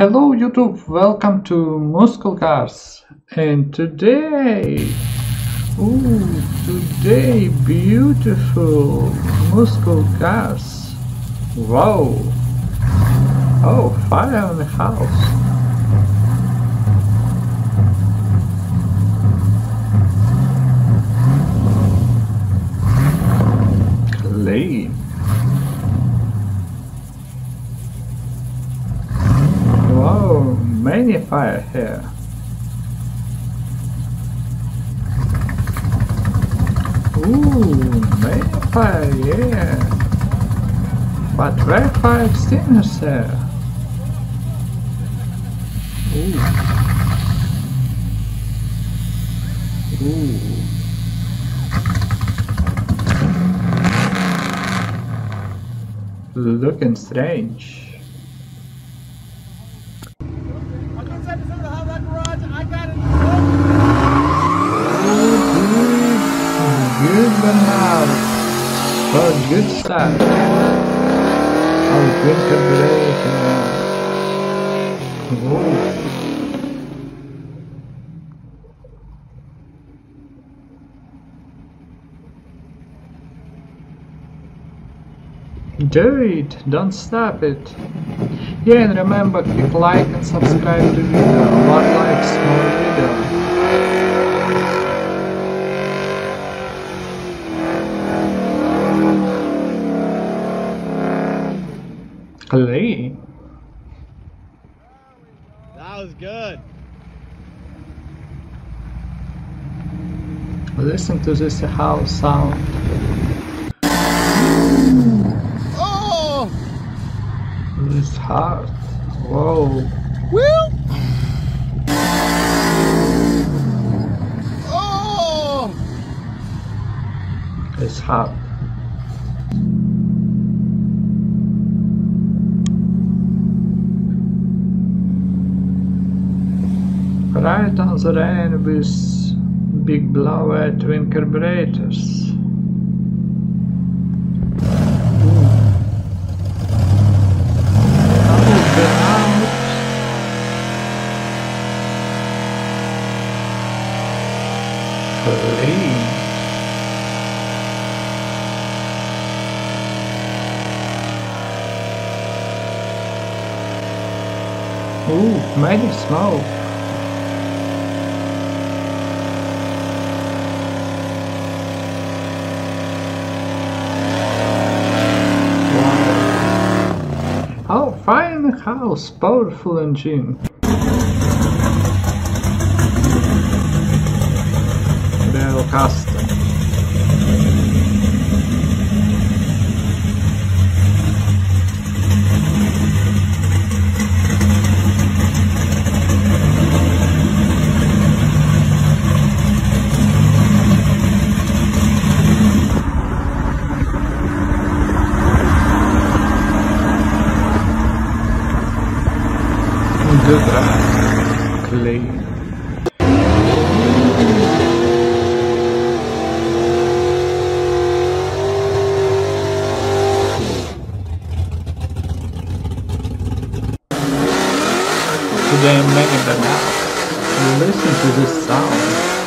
Hello YouTube, welcome to Muscle Cars and today, ooh, today beautiful Muscle Cars. Wow! Oh, fire in the house. Clean. Wow, many fire here. Ooh, many fire, yeah. But red fire extinguishers here. Ooh. Ooh. Looking strange. I'm inside the house, that garage, I got it. Good banana. Oh, good. Oh, good. Whoa. Do it, don't stop it. Yeah, and remember, click like and subscribe to video. One likes, more video. Clean. That was good. Listen to this house sound. Oh! This heart. Whoa. Will! Oh! It's hot. Right on the end with big blower twin carburetors. Ooh, many smoke. Wow. Oh, fine house, powerful engine. Bell custom. Good ride. Today I'm making that now. Listen to this sound.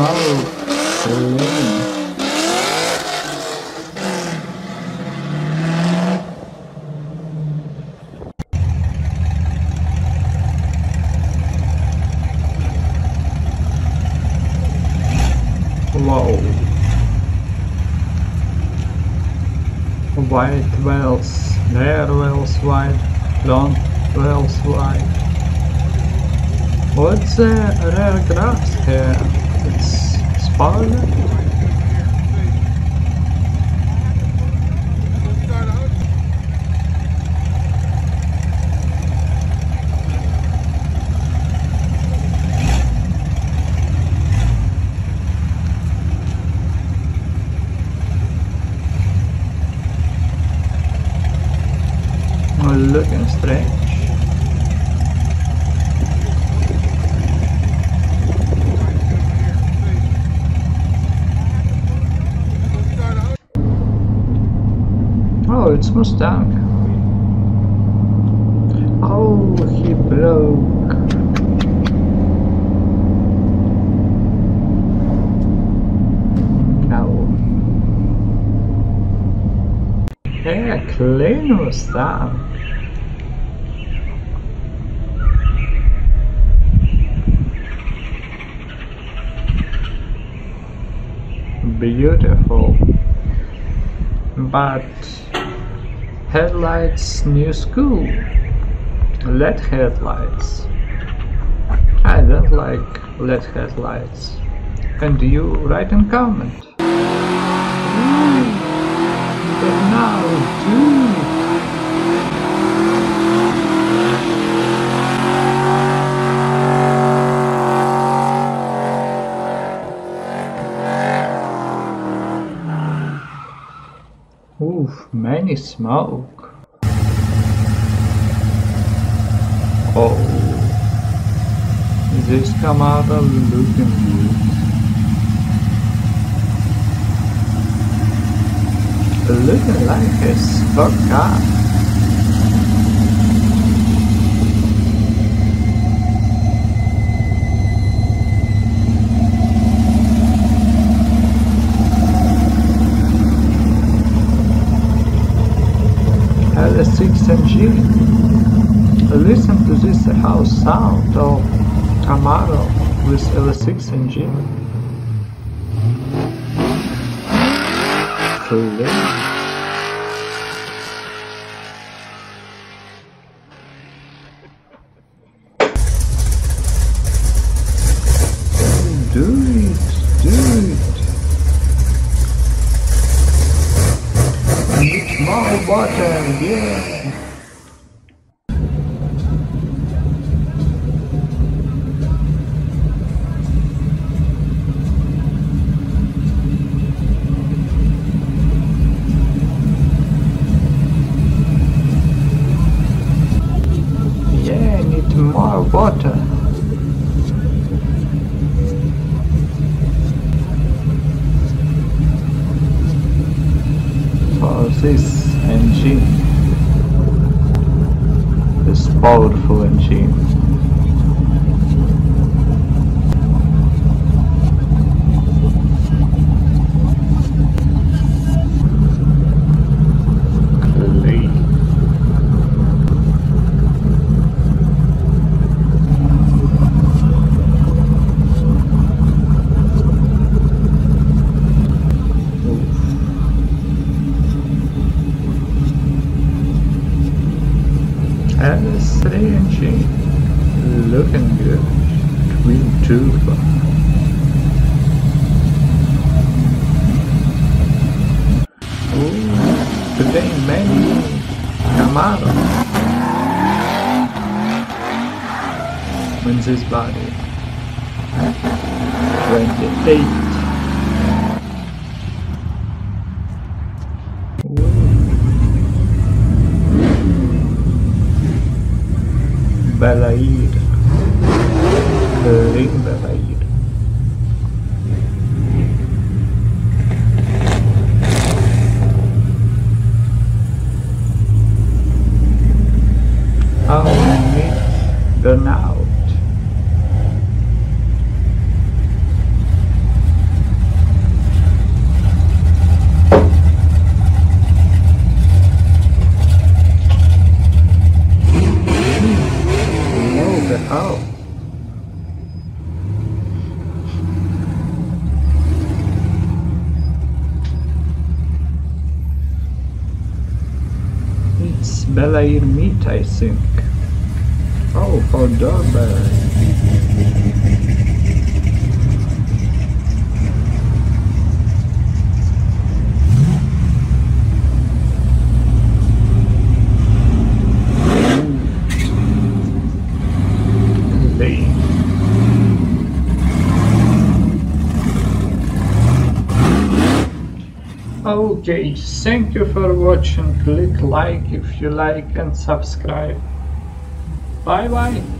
Whoa. White wheels, rear wheels wide, front whales white. What's the rear grass here? It's spoiler? Start out. Mustang. Oh, he broke. No. Yeah, clean Mustang. Beautiful. But headlights new school. LED headlights. I don't like LED headlights. And you write in comment. Ooh, but now, dude. Oof, smoke. Oh, this Camaro looking good. Looking like a sport car. L6 engine. Listen to this house sound of Camaro with L6 engine. Clean. Water, yeah. Yeah, need more water. For this engine. This powerful engine. Clean. S3 engine looking good. Twin turbo Ooh, today many Camaro wins his body. 28 Bel Air. Ring Bel Air. How many burn out? No, the how? It's Bel Air meat, I think. Oh, for doorbell. Lane. Okay, thank you for watching. Click like if you like and subscribe. Bye bye.